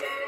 Yeah.